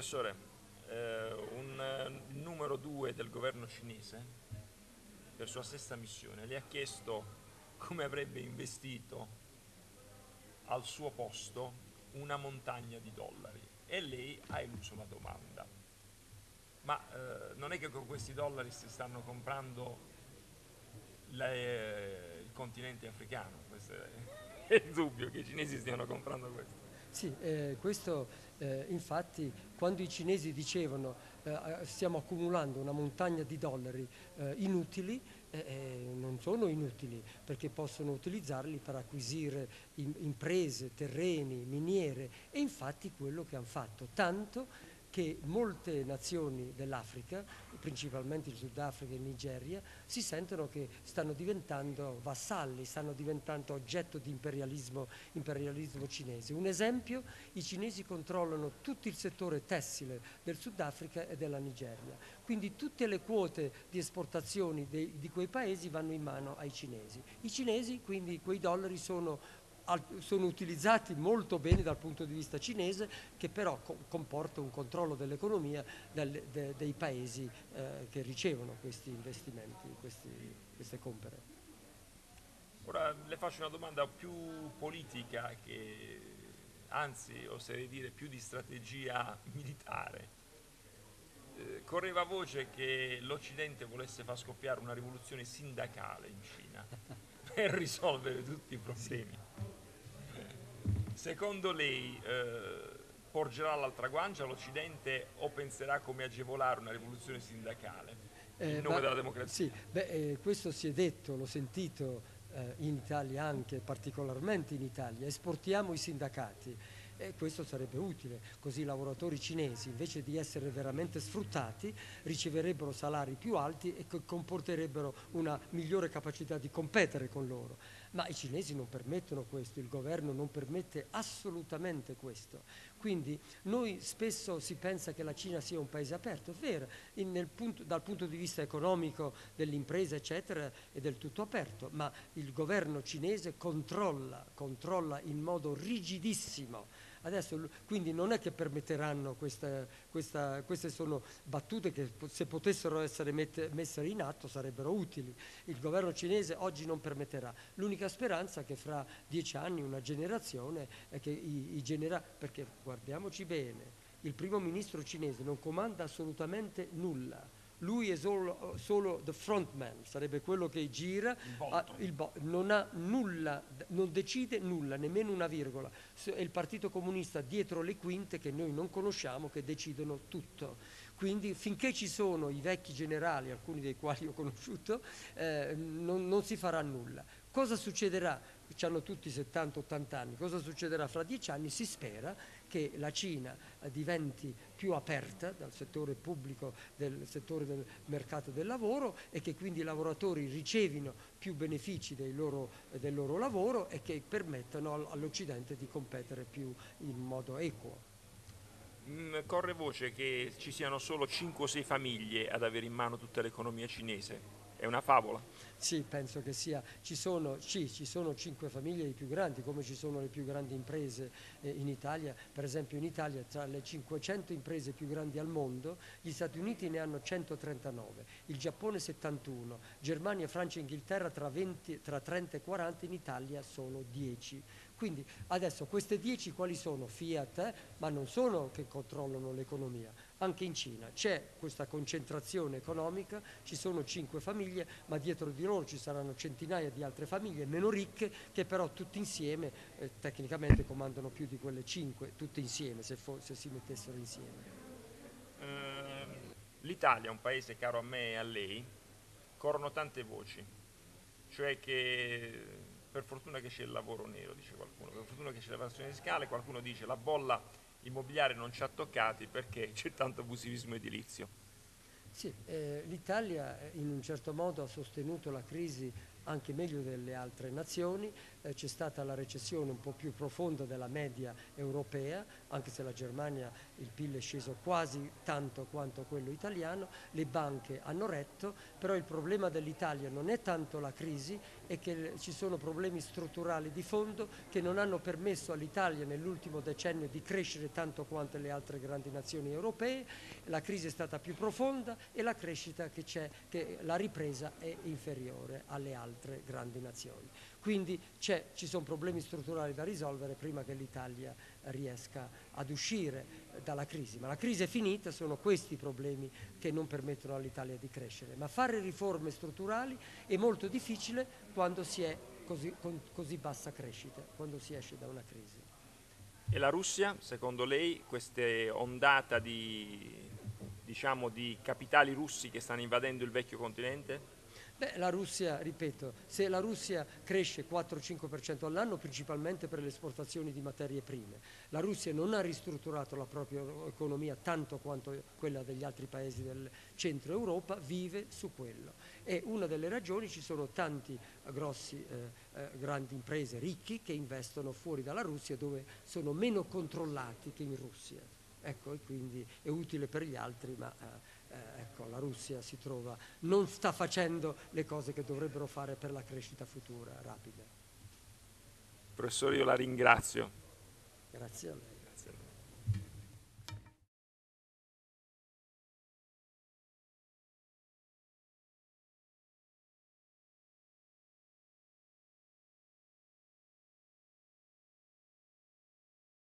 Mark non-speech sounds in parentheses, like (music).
Professore, eh, un eh, numero due del governo cinese, per sua stessa missione, le ha chiesto come avrebbe investito al suo posto una montagna di dollari e lei ha eluso la domanda. Ma eh, non è che con questi dollari si stanno comprando le, il continente africano, questo è, è (laughs) il dubbio che i cinesi stiano comprando questo. Sì, eh, questo eh, infatti quando i cinesi dicevano eh, stiamo accumulando una montagna di dollari eh, inutili, eh, eh, non sono inutili perché possono utilizzarli per acquisire imprese, terreni, miniere e infatti quello che hanno fatto, tanto che molte nazioni dell'Africa, principalmente il Sudafrica e Nigeria, si sentono che stanno diventando vassalli, stanno diventando oggetto di imperialismo, imperialismo cinese. Un esempio, i cinesi controllano tutto il settore tessile del Sudafrica e della Nigeria, quindi tutte le quote di esportazioni dei, di quei paesi vanno in mano ai cinesi. I cinesi, quindi quei dollari sono sono utilizzati molto bene dal punto di vista cinese, che però co comporta un controllo dell'economia de dei paesi eh, che ricevono questi investimenti, queste compere. Ora le faccio una domanda più politica che, anzi oserei dire più di strategia militare. Eh, correva voce che l'Occidente volesse far scoppiare una rivoluzione sindacale in Cina (laughs) per risolvere tutti i problemi. Sì. Secondo lei eh, porgerà l'altra guancia? l'Occidente o penserà come agevolare una rivoluzione sindacale? In eh, nome ma, della democrazia? Sì, beh, eh, questo si è detto, l'ho sentito eh, in Italia anche, particolarmente in Italia, esportiamo i sindacati e questo sarebbe utile, così i lavoratori cinesi invece di essere veramente sfruttati riceverebbero salari più alti e comporterebbero una migliore capacità di competere con loro. Ma i cinesi non permettono questo, il governo non permette assolutamente questo. Quindi noi spesso si pensa che la Cina sia un paese aperto, è vero, punto, dal punto di vista economico dell'impresa eccetera è del tutto aperto, ma il governo cinese controlla, controlla in modo rigidissimo Adesso, quindi non è che permetteranno questa, questa, queste sono battute che se potessero essere mette, messe in atto sarebbero utili. Il governo cinese oggi non permetterà. L'unica speranza è che fra dieci anni, una generazione, è che i, i genera- perché guardiamoci bene, il primo ministro cinese non comanda assolutamente nulla lui è solo, solo, the frontman, sarebbe quello che gira, ha, bo- non ha nulla, non decide nulla, nemmeno una virgola. È il Partito Comunista dietro le quinte che noi non conosciamo che decidono tutto. Quindi finché ci sono i vecchi generali, alcuni dei quali ho conosciuto, eh, non, non si farà nulla. Cosa succederà? Hanno tutti 70-80 anni, cosa succederà fra dieci anni? Si spera che la Cina eh, diventi più aperta dal settore pubblico, del settore del mercato del lavoro e che quindi i lavoratori ricevino più benefici loro, del loro lavoro e che permettano all'Occidente di competere più in modo equo. Mm, corre voce che ci siano solo 5 o 6 famiglie ad avere in mano tutta l'economia cinese. È una favola? Sì, penso che sia. Ci sono, sì, ci sono cinque famiglie i più grandi, come ci sono le più grandi imprese eh, in Italia. Per esempio in Italia tra le 500 imprese più grandi al mondo, gli Stati Uniti ne hanno 139, il Giappone 71, Germania, Francia e Inghilterra tra, 20, tra 30 e 40, in Italia solo 10. Quindi adesso queste 10 quali sono? Fiat, eh? ma non sono che controllano l'economia anche in Cina c'è questa concentrazione economica, ci sono cinque famiglie, ma dietro di loro ci saranno centinaia di altre famiglie meno ricche che però tutte insieme eh, tecnicamente comandano più di quelle cinque, tutte insieme se, se si mettessero insieme. Uh, L'Italia è un paese caro a me e a lei, corrono tante voci, cioè che per fortuna che c'è il lavoro nero, dice qualcuno, per fortuna che c'è l'evasione fiscale, qualcuno dice la bolla immobiliare non ci ha toccati perché c'è tanto abusivismo edilizio. Sì, eh, l'Italia in un certo modo ha sostenuto la crisi anche meglio delle altre nazioni, eh, c'è stata la recessione un po' più profonda della media europea, anche se la Germania il PIL è sceso quasi tanto quanto quello italiano, le banche hanno retto, però il problema dell'Italia non è tanto la crisi, è che ci sono problemi strutturali di fondo che non hanno permesso all'Italia nell'ultimo decennio di crescere tanto quanto le altre grandi nazioni europee, la crisi è stata più profonda e la crescita che c'è, che la ripresa è inferiore alle altre grandi nazioni. Quindi ci sono problemi strutturali da risolvere prima che l'Italia riesca ad uscire dalla crisi, ma la crisi è finita, sono questi i problemi che non permettono all'Italia di crescere, ma fare riforme strutturali è molto difficile quando si è così, con così bassa crescita, quando si esce da una crisi. E la Russia, secondo lei, questa ondata di, diciamo, di capitali russi che stanno invadendo il vecchio continente? Beh, la Russia, ripeto, se la Russia cresce 4-5% all'anno principalmente per le esportazioni di materie prime, la Russia non ha ristrutturato la propria economia tanto quanto quella degli altri paesi del centro Europa, vive su quello. E una delle ragioni ci sono tanti grossi, eh, eh, grandi imprese ricchi che investono fuori dalla Russia dove sono meno controllati che in Russia. Ecco, e quindi è utile per gli altri, ma... Eh, eh, ecco, la Russia si trova, non sta facendo le cose che dovrebbero fare per la crescita futura rapida. Professore, io la ringrazio. Grazie a lei.